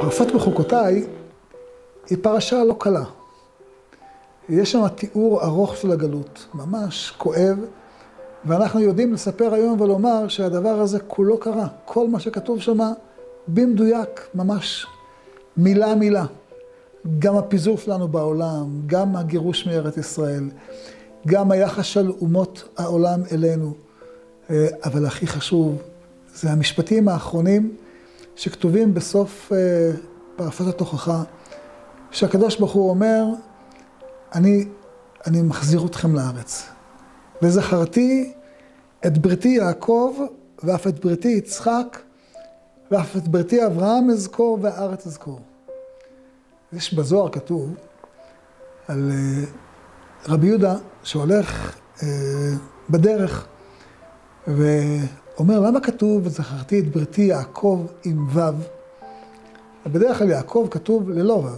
פרפת בחוקותיי היא פרשה לא קלה. יש שם תיאור ארוך של הגלות, ממש כואב, ואנחנו יודעים לספר היום ולומר שהדבר הזה כולו קרה. כל מה שכתוב שם במדויק, ממש מילה מילה. גם הפיזור שלנו בעולם, גם הגירוש מארץ ישראל, גם היחס של אומות העולם אלינו. אה, אבל הכי חשוב, זה המשפטים האחרונים שכתובים בסוף אה, פרפת התוכחה, שהקדוש ברוך הוא אומר, אני, אני מחזיר אתכם לארץ. וזכרתי את בריתי יעקב, ואף את בריתי יצחק, ואף את בריתי אברהם אזכור, והארץ אזכור. יש בזוהר כתוב על אה, רבי יהודה שהולך בדרך, ואומר, למה כתוב, וזכרתי את בריתי יעקב עם ו'? בדרך כלל יעקב כתוב ללא ו'.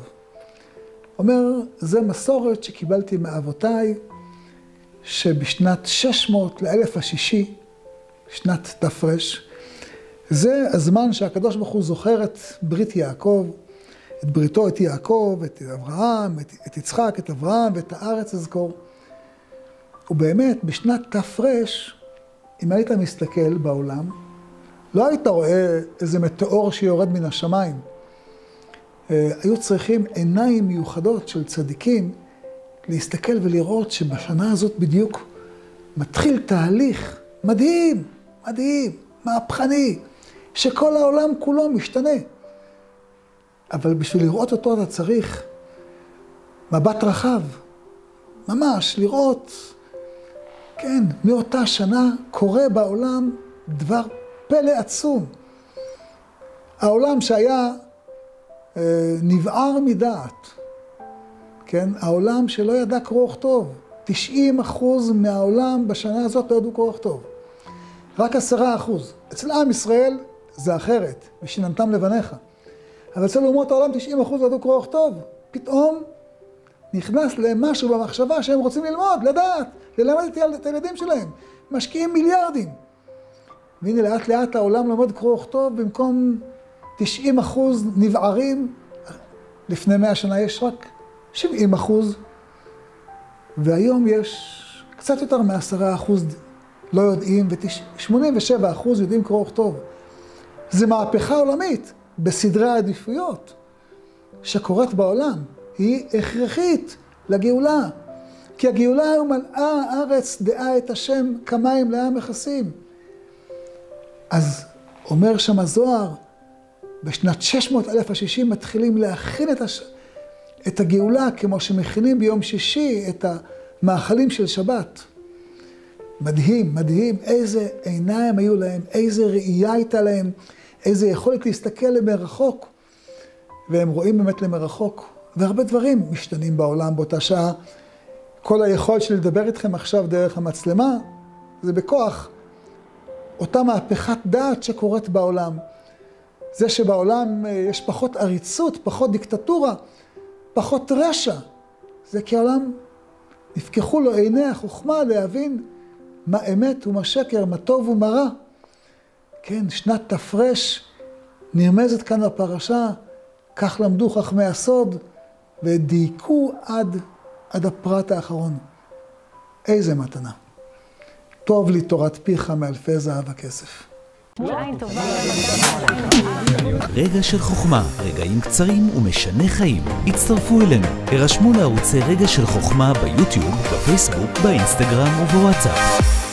אומר, זה מסורת שקיבלתי מאבותיי, שבשנת 600 לאלף השישי, שנת תר, זה הזמן שהקדוש ברוך הוא זוכר את ברית יעקב, את בריתו, את יעקב, את אברהם, את, את יצחק, את אברהם ואת הארץ אזכור. ובאמת, בשנת תר, אם היית מסתכל בעולם, לא היית רואה איזה מטאור שיורד מן השמיים. אה, היו צריכים עיניים מיוחדות של צדיקים להסתכל ולראות שבשנה הזאת בדיוק מתחיל תהליך מדהים, מדהים, מהפכני, שכל העולם כולו משתנה. אבל בשביל לראות אותו אתה צריך מבט רחב, ממש, לראות כן, מאותה שנה קורה בעולם דבר פלא עצום. העולם שהיה אה, נבער מדעת, כן, העולם שלא ידע קרוא וכתוב, 90 אחוז מהעולם בשנה הזאת לא ידעו קרוא וכתוב. רק עשרה אחוז. אצל עם ישראל זה אחרת, ושיננתם לבניך. אבל אצל אומות העולם 90 אחוז לא ידעו קרוא וכתוב. פתאום נכנס להם משהו במחשבה שהם רוצים ללמוד, לדעת, ללמד את הילדים שלהם. משקיעים מיליארדים. והנה לאט לאט העולם לומד קרוא וכתוב, במקום 90 אחוז נבערים, לפני 100 שנה יש רק 70 אחוז, והיום יש קצת יותר מ-10 אחוז לא יודעים, ו-87 אחוז יודעים קרוא וכתוב. זה מהפכה עולמית בסדרי העדיפויות שקורית בעולם. היא הכרחית לגאולה. כי הגאולה הוא מלאה הארץ דעה את השם כמים לעם מכסים. אז אומר שם הזוהר, בשנת 600 אלף השישים מתחילים להכין את, הש... את הגאולה כמו שמכינים ביום שישי את המאכלים של שבת. מדהים, מדהים, איזה עיניים היו להם, איזה ראייה הייתה להם, איזה יכולת להסתכל למרחוק. והם רואים באמת למרחוק. והרבה דברים משתנים בעולם באותה שעה. כל היכולת שלי לדבר איתכם עכשיו דרך המצלמה, זה בכוח אותה מהפכת דעת שקורית בעולם. זה שבעולם אה, יש פחות עריצות, פחות דיקטטורה, פחות רשע. זה כי העולם, נפקחו לו עיני החוכמה להבין מה אמת ומה שקר, מה טוב ומה רע. כן, שנת תפרש נרמזת כאן בפרשה, כך למדו חכמי הסוד. ודייקו עד, עד הפרט האחרון. איזה מתנה. טוב לי תורת פיך מאלפי זהב הכסף. רגע של חוכמה, רגעים קצרים ומשנה חיים. הצטרפו אלינו, הרשמו לערוצי רגע של חוכמה ביוטיוב, בפייסבוק, באינסטגרם ובוואטסאפ.